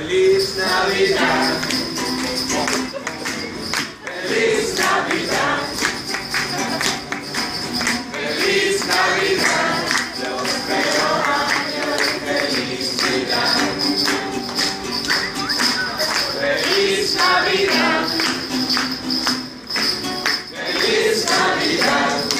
Feliz Navidad. Feliz Navidad. Feliz Navidad. Próspero año de felicidad. Feliz Navidad. Feliz Navidad.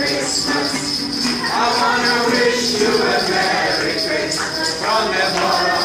Christmas. I wanna wish you a Merry Christmas from the bottom